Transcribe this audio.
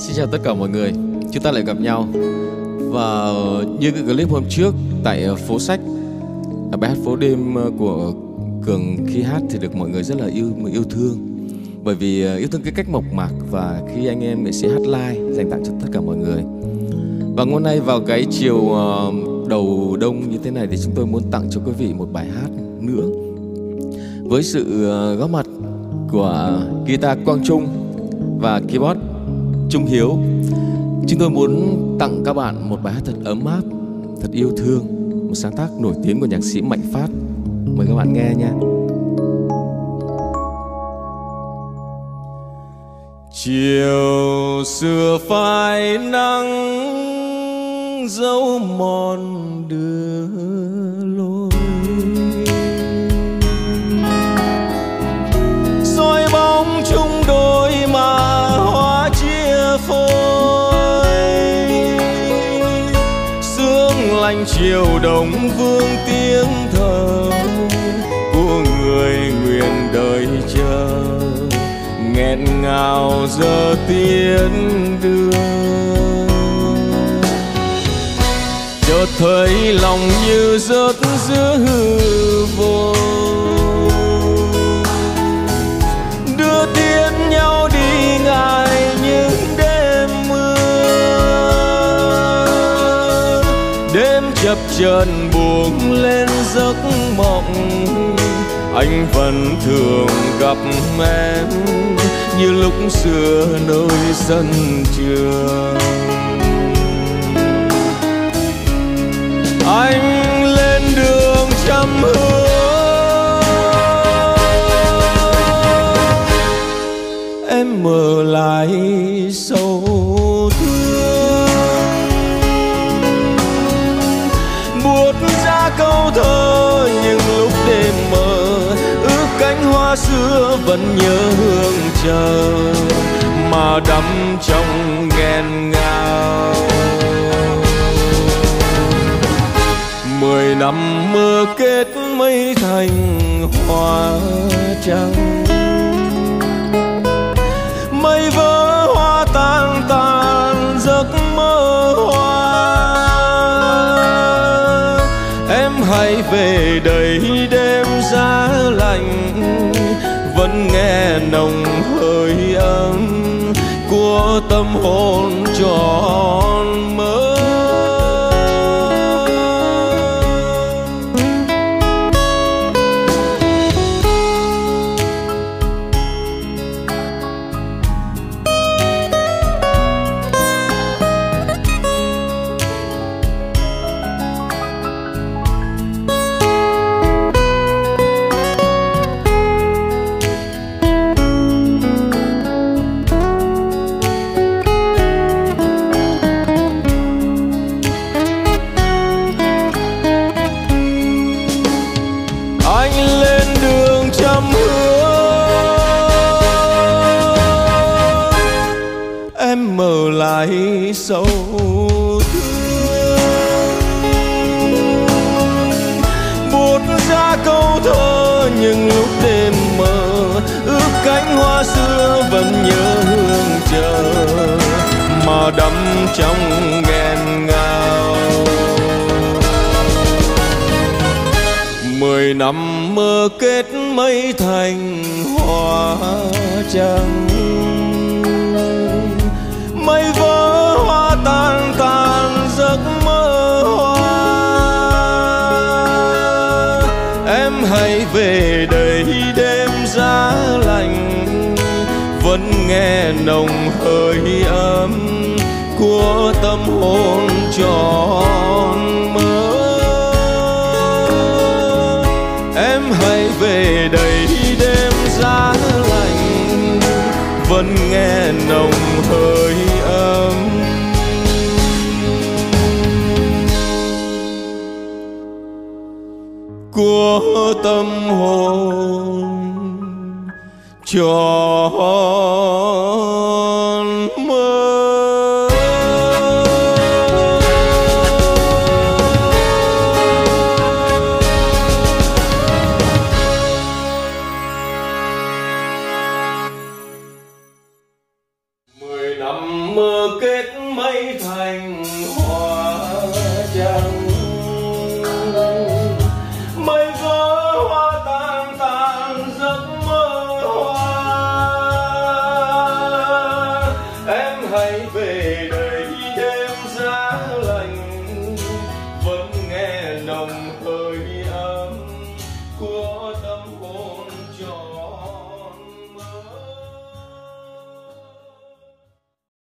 Xin chào tất cả mọi người, chúng ta lại gặp nhau Và như cái clip hôm trước tại phố sách. Bài hát phố đêm ờ, của Cường khi hát thì được mọi người rất là yêu yêu thương. Bởi vì ờ, yêu thương cái cách mộc mạc và khi anh em nghệ sĩ hát live dành tặng cho tất cả mọi người. Và hôm nay vào cái chiều ờ, đầu đông như thế này thì chúng tôi muốn tặng cho quý vị một bài hát nữa. Với sự góp mặt của guitar Quang Trung và keyboard Trung Hiếu. Chúng tôi muốn tặng các bạn một bài hát thật ấm áp, thật yêu thương Một sáng tác nổi tiếng của nhạc sĩ Mạnh Phát. Mời các bạn nghe nha. Chiều xưa phai nắng dấu mòn đưa lối. Phơi sương lạnh chiều đồng vương tiếng thờ của người nguyện đời chờ. Nghẹn ngào giờ tiến đưa chợt thấy lòng như rớt chập chờn buông lên giấc mộng. Anh vẫn thường gặp em như lúc xưa nơi sân trường. Anh lên đường trăm hương em mở lại thơ những lúc đêm mơ, ước cánh hoa xưa vẫn nhớ hương chờ mà đắm trong nghẹn ngào. Mười năm mưa kết mây thành hoa trắng. Em hãy về đây đêm giá lạnh, vẫn nghe nồng hơi ấm của tâm hồn tròn mơ. Sâu thương. Bút ra câu thơ nhưng lúc đêm mơ, ước cánh hoa xưa vẫn nhớ hương chờ, mà đắm trong nghẹn ngào. Mười năm mơ kết mây thành hoa trăng. Em hãy về đây đêm giá lạnh. Vẫn nghe nồng hơi ấm của tâm hồn tròn mơ. Em hãy về đây đêm giá lạnh. Vẫn nghe nồng hơi của tâm hồn tròn mơ. Mười năm mơ kết mây thành hoa trăng. nồng hơi